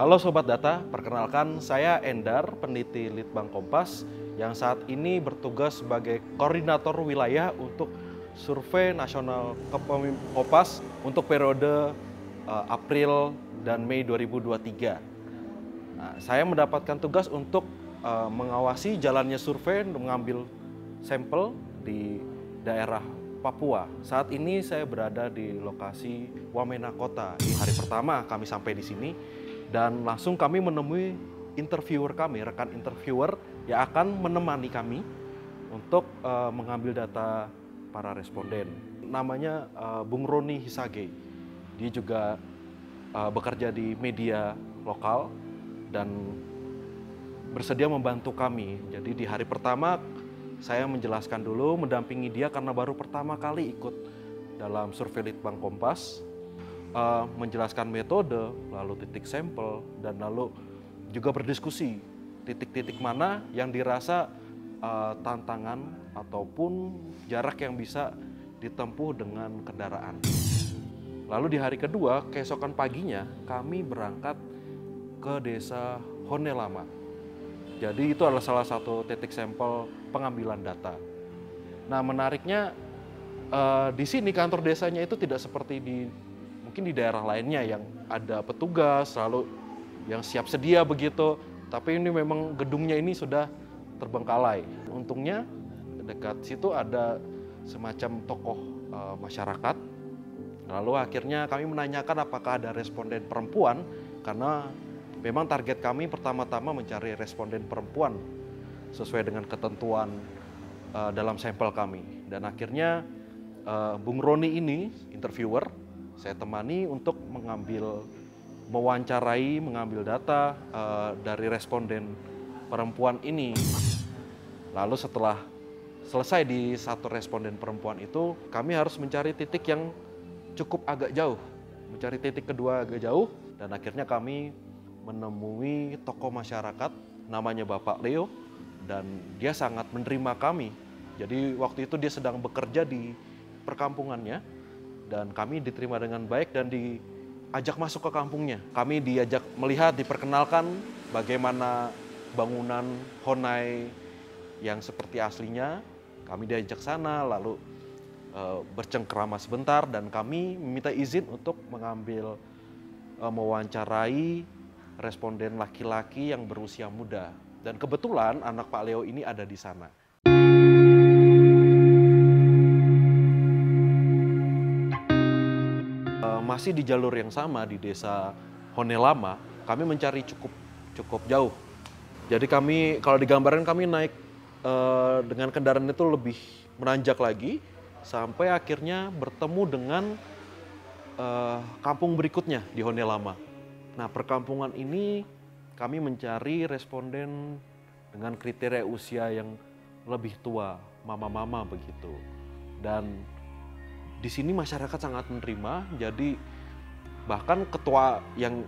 Halo Sobat Data, perkenalkan saya Endar, peneliti Litbang Kompas yang saat ini bertugas sebagai koordinator wilayah untuk survei nasional Kompas untuk periode uh, April dan Mei 2023. Nah, saya mendapatkan tugas untuk uh, mengawasi jalannya survei, mengambil sampel di daerah Papua. Saat ini saya berada di lokasi Wamena Kota. Di hari pertama kami sampai di sini dan langsung kami menemui interviewer kami, rekan interviewer yang akan menemani kami untuk uh, mengambil data para responden. Namanya uh, Bung Roni Hisage. Dia juga uh, bekerja di media lokal dan bersedia membantu kami. Jadi di hari pertama saya menjelaskan dulu, mendampingi dia karena baru pertama kali ikut dalam survei Litbang Kompas uh, menjelaskan metode, lalu titik sampel, dan lalu juga berdiskusi titik-titik mana yang dirasa uh, tantangan ataupun jarak yang bisa ditempuh dengan kendaraan. Lalu di hari kedua, keesokan paginya, kami berangkat ke desa Hone Lama. Jadi itu adalah salah satu titik sampel pengambilan data. Nah menariknya uh, di sini kantor desanya itu tidak seperti di mungkin di daerah lainnya yang ada petugas selalu yang siap sedia begitu. Tapi ini memang gedungnya ini sudah terbengkalai. Untungnya dekat situ ada semacam tokoh e, masyarakat. Lalu akhirnya kami menanyakan apakah ada responden perempuan karena memang target kami pertama-tama mencari responden perempuan sesuai dengan ketentuan e, dalam sampel kami. Dan akhirnya e, Bung Roni ini interviewer saya temani untuk mengambil mewawancarai, mengambil data uh, dari responden perempuan ini. Lalu setelah selesai di satu responden perempuan itu, kami harus mencari titik yang cukup agak jauh, mencari titik kedua agak jauh, dan akhirnya kami menemui tokoh masyarakat namanya Bapak Leo, dan dia sangat menerima kami. Jadi waktu itu dia sedang bekerja di perkampungannya, dan kami diterima dengan baik dan diajak masuk ke kampungnya. Kami diajak melihat, diperkenalkan bagaimana bangunan Honai yang seperti aslinya. Kami diajak sana lalu e, bercengkrama sebentar dan kami meminta izin untuk mengambil e, mewawancarai responden laki-laki yang berusia muda. Dan kebetulan anak Pak Leo ini ada di sana. Masih di jalur yang sama di desa Hone Lama, kami mencari cukup cukup jauh. Jadi kami kalau digambarkan kami naik uh, dengan kendaraan itu lebih menanjak lagi sampai akhirnya bertemu dengan uh, kampung berikutnya di Hone Lama. Nah perkampungan ini kami mencari responden dengan kriteria usia yang lebih tua, mama-mama begitu. Dan di sini masyarakat sangat menerima. Jadi bahkan ketua yang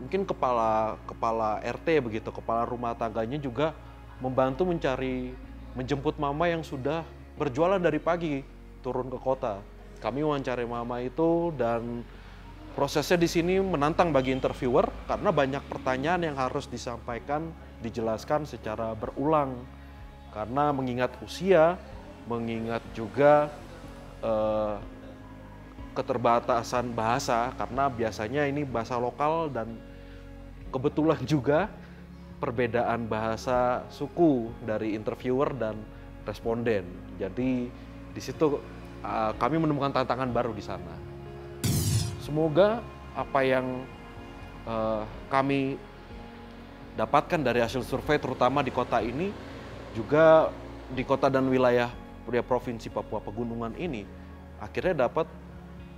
mungkin kepala kepala RT begitu kepala rumah tangganya juga membantu mencari menjemput mama yang sudah berjualan dari pagi turun ke kota. Kami wawancara mama itu dan prosesnya di sini menantang bagi interviewer karena banyak pertanyaan yang harus disampaikan dijelaskan secara berulang. Karena mengingat usia mengingat juga uh, keterbatasan bahasa karena biasanya ini bahasa lokal dan kebetulan juga perbedaan bahasa suku dari interviewer dan responden. Jadi di situ uh, kami menemukan tantangan baru di sana. Semoga apa yang uh, kami dapatkan dari hasil survei terutama di kota ini juga di kota dan wilayah Pria Provinsi Papua Pegunungan ini akhirnya dapat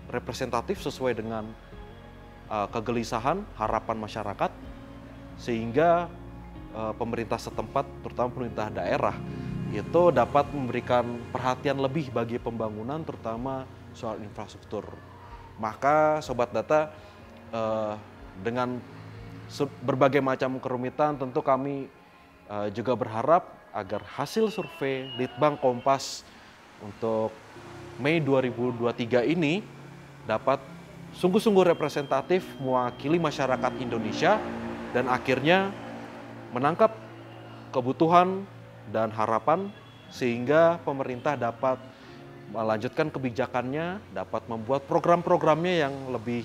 representatif sesuai dengan uh, kegelisahan harapan masyarakat sehingga uh, pemerintah setempat terutama pemerintah daerah itu dapat memberikan perhatian lebih bagi pembangunan terutama soal infrastruktur. Maka sobat data uh, dengan berbagai macam kerumitan tentu kami uh, juga berharap agar hasil survei Litbang Kompas untuk Mei 2023 ini dapat sungguh-sungguh representatif mewakili masyarakat Indonesia dan akhirnya menangkap kebutuhan dan harapan sehingga pemerintah dapat melanjutkan kebijakannya, dapat membuat program-programnya yang lebih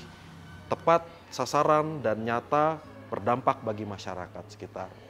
tepat sasaran dan nyata berdampak bagi masyarakat sekitar.